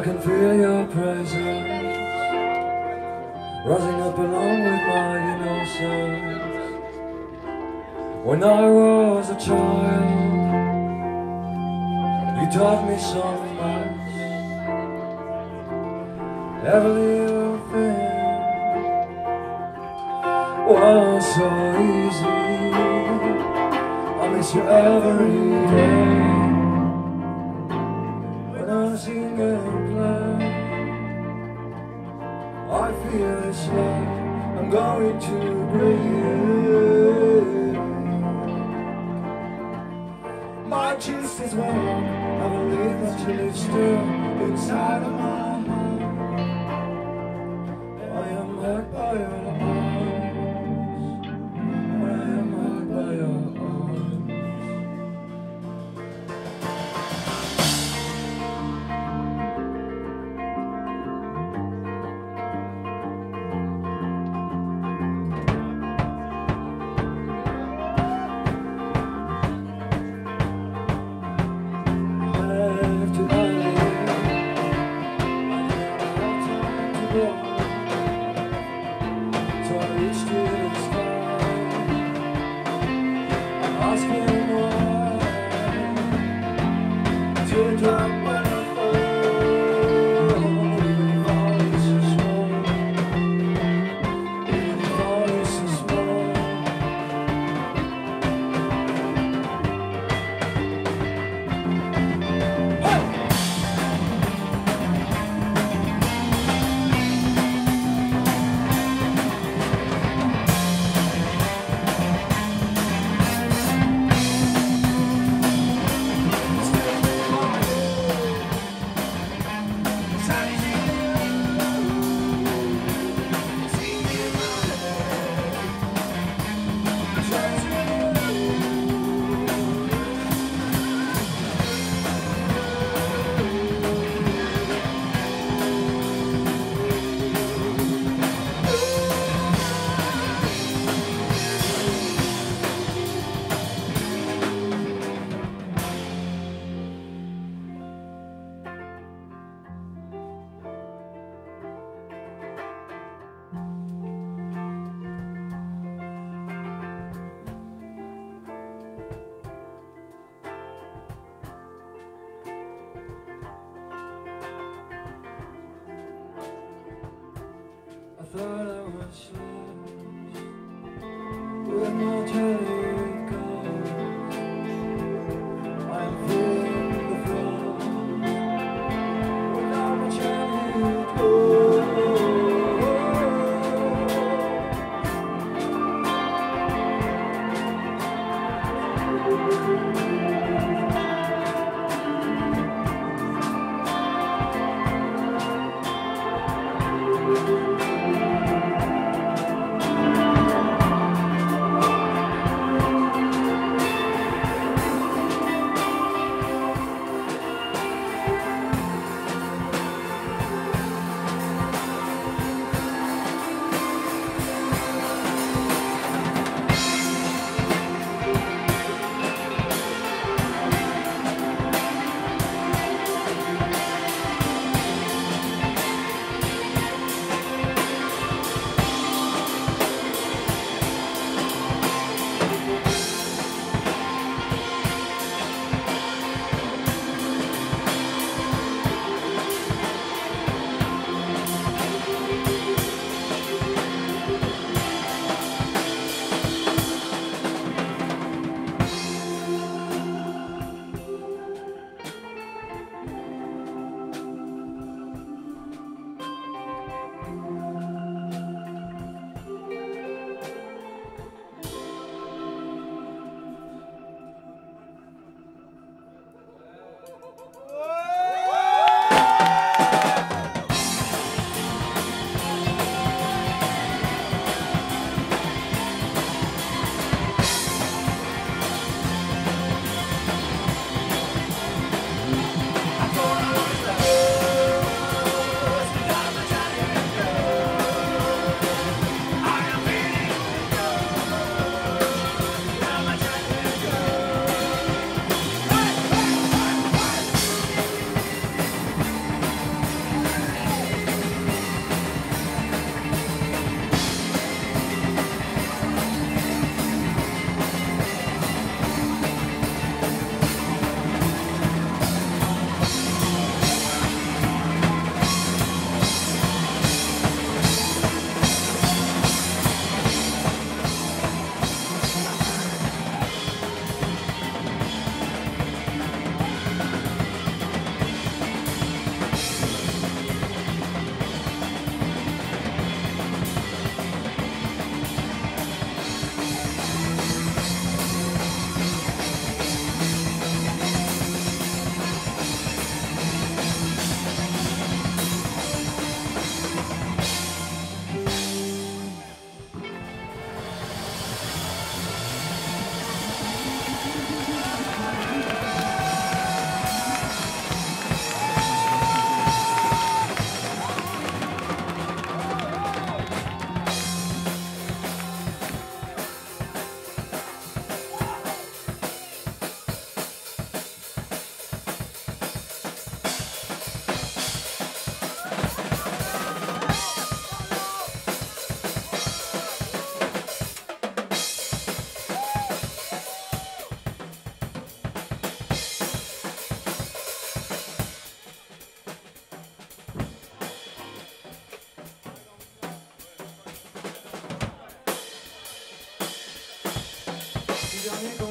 I can feel your presence rising up along with my innocence. When I was a child, you taught me so much. Every little thing was so easy. I miss you every day. When I sing feel I'm going to breathe. My juice is warm, I believe that you live still inside of my Teardrop thought I was Yo llego